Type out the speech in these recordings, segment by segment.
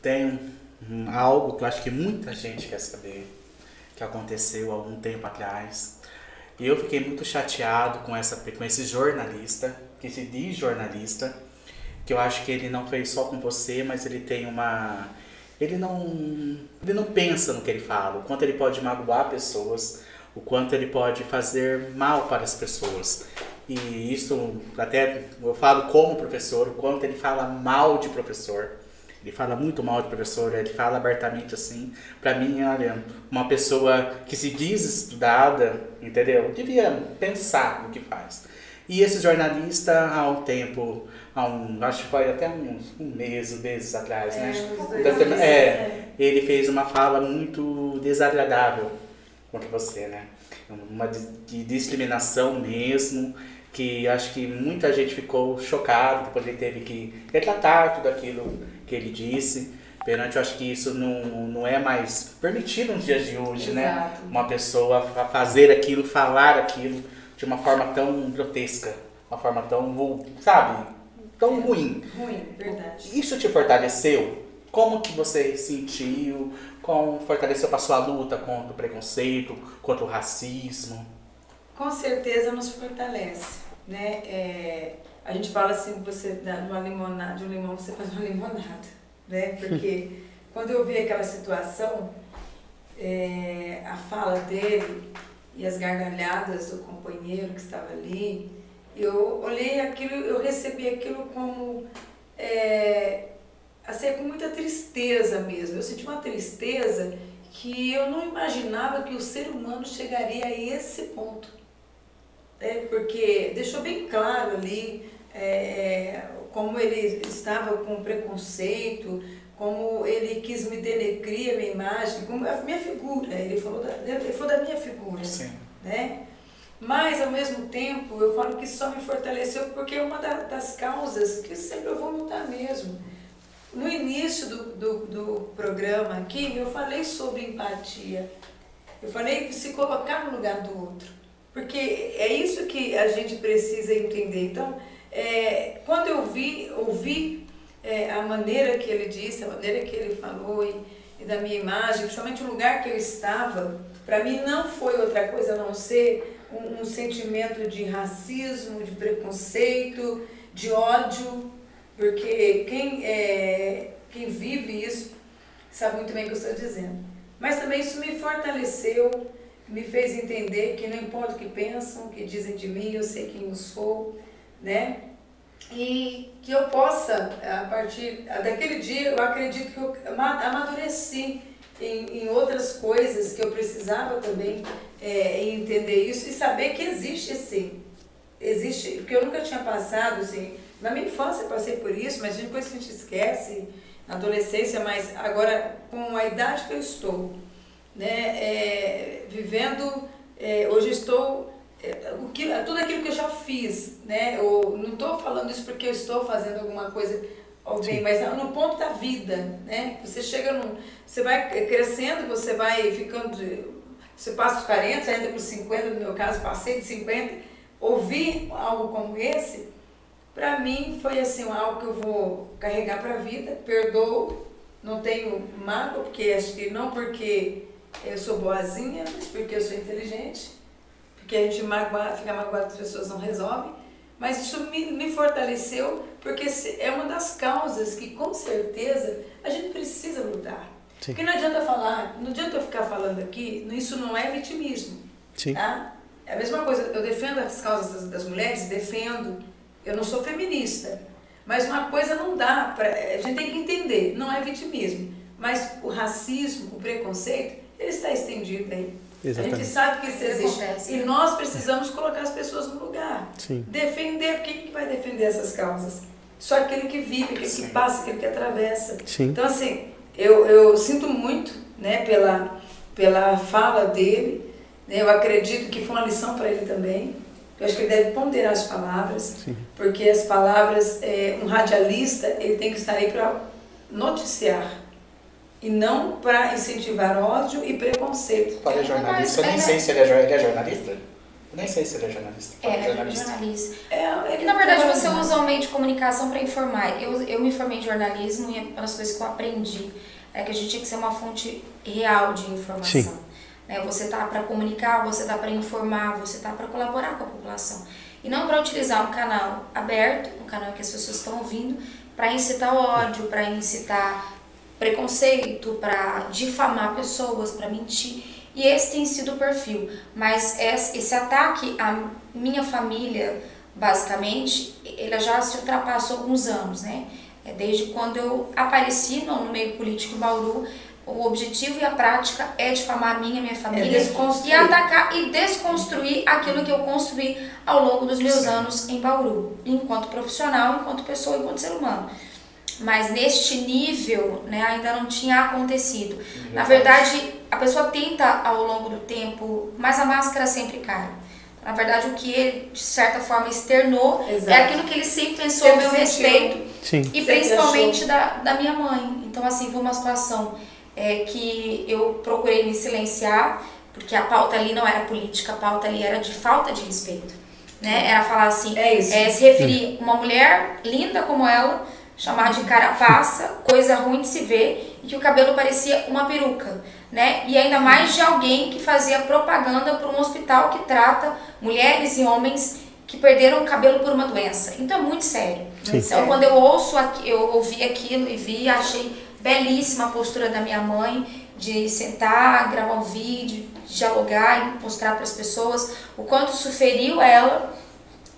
tem algo que eu acho que muita gente quer saber, que aconteceu há algum tempo atrás. E eu fiquei muito chateado com, essa, com esse jornalista, que se diz jornalista, que eu acho que ele não fez só com você, mas ele tem uma. Ele não, ele não pensa no que ele fala, o quanto ele pode magoar pessoas, o quanto ele pode fazer mal para as pessoas. E isso, até eu falo como professor, o quanto ele fala mal de professor. Ele fala muito mal de professor, ele fala abertamente assim. Para mim, olha, uma pessoa que se diz estudada, entendeu? Devia pensar no que faz. E esse jornalista, há um tempo, há um, acho que foi até uns um mês, meses atrás, é, né? Então, é, ele fez uma fala muito desagradável contra você, né? Uma de, de discriminação mesmo que acho que muita gente ficou chocada, depois ele teve que retratar tudo aquilo que ele disse. Perante, eu acho que isso não, não é mais permitido nos dias de hoje, né? Exato. né? Uma pessoa fazer aquilo, falar aquilo de uma forma tão grotesca, uma forma tão, sabe, tão é, ruim. Ruim, verdade. Isso te fortaleceu? Como que você sentiu? Como fortaleceu para sua luta contra o preconceito, contra o racismo? Com certeza nos fortalece, né? É, a gente fala assim, você dá uma limonada, de um limão você faz uma limonada, né? Porque quando eu vi aquela situação, é, a fala dele e as gargalhadas do companheiro que estava ali, eu olhei aquilo, eu recebi aquilo como é, assim, com muita tristeza mesmo. Eu senti uma tristeza que eu não imaginava que o ser humano chegaria a esse ponto é, porque deixou bem claro ali é, como ele estava com preconceito, como ele quis me denegrir a minha imagem, como a minha figura, ele falou da, ele falou da minha figura. Sim. Né? Mas, ao mesmo tempo, eu falo que só me fortaleceu porque é uma das causas que sempre eu vou lutar mesmo. No início do, do, do programa aqui, eu falei sobre empatia. Eu falei se colocar no lugar do outro. Porque é isso que a gente precisa entender. Então, é, quando eu vi, ouvi é, a maneira que ele disse, a maneira que ele falou e, e da minha imagem, principalmente o lugar que eu estava, para mim não foi outra coisa a não ser um, um sentimento de racismo, de preconceito, de ódio, porque quem, é, quem vive isso sabe muito bem o que eu estou dizendo. Mas também isso me fortaleceu, me fez entender que não importa o que pensam, o que dizem de mim, eu sei quem eu sou, né? E que eu possa, a partir daquele dia, eu acredito que eu amadureci em, em outras coisas que eu precisava também é, entender isso e saber que existe sim. Existe, porque eu nunca tinha passado, assim, na minha infância eu passei por isso, mas depois que a gente esquece, na adolescência, mas agora com a idade que eu estou, né, é, vivendo, é, hoje estou, é, o que, tudo aquilo que eu já fiz, né, eu não estou falando isso porque eu estou fazendo alguma coisa alguém, mas no ponto da vida, né, você chega num, você vai crescendo, você vai ficando, você passa os 40, você entra para os 50, no meu caso passei de 50, ouvir algo como esse, para mim foi assim algo que eu vou carregar para a vida, perdoo, não tenho mágoa, porque acho que não porque eu sou boazinha, mas porque eu sou inteligente, porque a gente magoa, fica magoado as pessoas não resolvem. Mas isso me, me fortaleceu porque é uma das causas que com certeza a gente precisa lutar. Sim. Porque não adianta falar, não adianta eu ficar falando aqui, isso não é vitimismo. Sim. Tá? É a mesma coisa, eu defendo as causas das, das mulheres, defendo, eu não sou feminista. Mas uma coisa não dá, pra, a gente tem que entender, não é vitimismo. Mas o racismo, o preconceito, ele está estendido aí. Exatamente. A gente sabe que isso existe. Acontece, e nós precisamos colocar as pessoas no lugar. Sim. Defender, quem que vai defender essas causas? Só aquele que vive, aquele Sim. que passa, aquele que atravessa. Sim. Então, assim, eu, eu sinto muito né, pela, pela fala dele. Né, eu acredito que foi uma lição para ele também. Eu acho que ele deve ponderar as palavras, Sim. porque as palavras, é, um radialista, ele tem que estar aí para noticiar e não para incentivar ódio e preconceito. É jornalista? Eu nem sei se ele é, ele é jornalista. Nem sei se ele é jornalista. É, jornalista. jornalista. É, ele E, na verdade, trabalha você usa o meio de comunicação para informar. Eu, eu me formei em jornalismo e uma das coisas que eu aprendi é que a gente tinha que ser uma fonte real de informação. Sim. Né? Você tá para comunicar, você tá para informar, você tá para colaborar com a população. E não para utilizar um canal aberto, um canal que as pessoas estão ouvindo, para incitar ódio, para incitar preconceito, para difamar pessoas, para mentir. E esse tem sido o perfil. Mas esse ataque à minha família, basicamente, ele já se ultrapassou alguns anos, né? É Desde quando eu apareci no, meio político em Bauru, o objetivo e a prática é difamar a minha, minha família É e atacar e desconstruir aquilo que eu construí ao longo dos meus Sim. anos em Bauru, enquanto profissional, enquanto pessoa, enquanto ser humano. Mas neste nível, né, ainda não tinha acontecido. Na verdade, a pessoa tenta ao longo do tempo, mas a máscara sempre cai. Na verdade, o que ele, de certa forma, externou Exato. é aquilo que ele sempre pensou a Sempre meu sentiu. respeito Sim. e Sempre principalmente da, da minha mãe. Então, assim, foi uma situação é, que eu procurei me silenciar, porque a pauta ali não era política, a pauta ali era de falta de respeito. Né? Era falar assim, É isso. é, se referir uma mulher linda como ela, chamar de carapaça, coisa ruim de se ver, e que o cabelo parecia uma peruca, né? E ainda mais de alguém que fazia propaganda para um hospital que trata mulheres e homens que perderam o cabelo por uma doença. Então é muito sério. Sim. Então quando eu ouço, eu ouvi aquilo e vi, achei belíssima a postura da minha mãe de sentar, gravar um vídeo, dialogar e mostrar para as pessoas o quanto isso feriu ela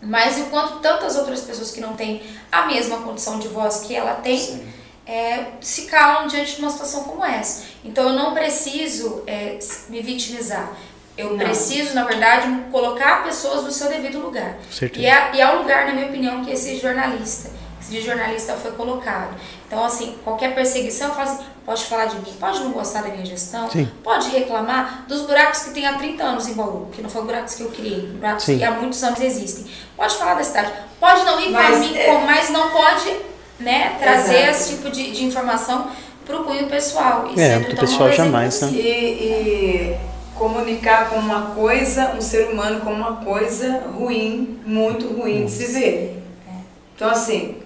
mas e o quanto tantas outras pessoas que não têm a mesma condição de voz que ela tem é, se calam diante de uma situação como essa. Então eu não preciso é, me vitimizar. Eu Não. preciso, na verdade, colocar pessoas no seu devido lugar. E é, e é o lugar, na minha opinião, que esse jornalista, esse jornalista foi colocado. Então, assim, qualquer perseguição, eu falo assim, pode falar de mim, pode não gostar da minha gestão, Sim. pode reclamar dos buracos que tem há 30 anos em Bauru, que não foram buracos que eu criei, buracos Sim. que há muitos anos existem. Pode falar da cidade, pode não ir para Mas mim, é- como- mas não pode né, trazer Exato. esse tipo de, de informação para o cunho pessoal. E É, sendo pro tão pessoal jamais, né? E, e comunicar com uma coisa, um ser humano com uma coisa ruim, muito ruim de se ver. Então, assim,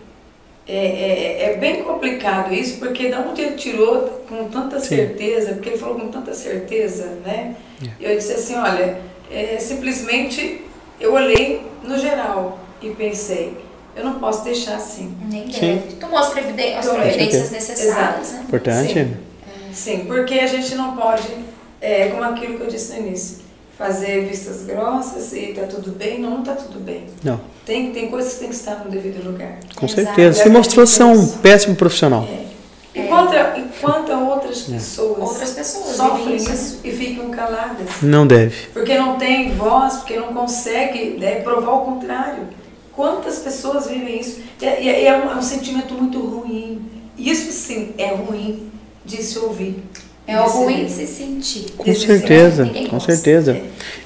é, é, é bem complicado isso, porque da onde ele tirou com tanta Sim. certeza, porque ele falou com tanta certeza, né? Eu disse assim, olha, é, simplesmente eu olhei no geral e pensei, eu não posso deixar assim. Nem deve. Tomou as, previden- as Com necessárias, né? Importante. Sim. Sim, porque a gente não pode, é, como aquilo que eu disse no início, fazer vistas grossas e tá tudo bem. Não, não tá tudo bem. Não, Tem, tem coisas que tem que estar no devido lugar. com Exato. certeza. Você mostrou ser um péssimo profissional. Enquanto, enquanto outras pessoas Outras pessoas sofrem isso e ficam caladas, Não deve. porque não tem voz, porque não consegue né, provar o contrário. Quantas pessoas vivem isso? E é, e é um, é um sentimento muito ruim. Isso sim é ruim de se ouvir. É o de se ruim ver. de se sentir. Com certeza, com gosta. certeza.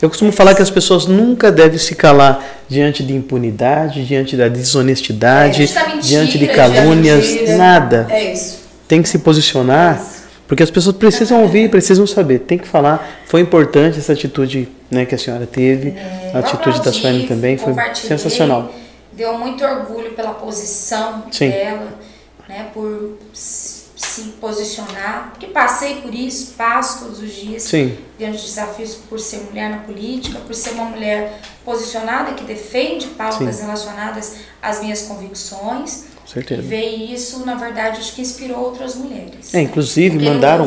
Eu costumo falar que as pessoas nunca devem se calar diante de impunidade, diante da desonestidade, É, mentira, diante de calúnias, mentira. nada. É isso. Tem que se posicionar, porque as pessoas precisam ouvir, precisam saber, tem que falar. Foi importante essa atitude né, que a senhora teve, a Eu atitude da Suane também foi sensacional. Deu muito orgulho pela posição Sim. dela, né, por se posicionar, porque passei por isso, passo todos os dias Sim, diante de desafios por ser mulher na política, por ser uma mulher posicionada que defende pautas Sim. relacionadas às minhas convicções. com E certeza. ver isso, na verdade, acho que inspirou outras mulheres. É, inclusive Porque no mandaram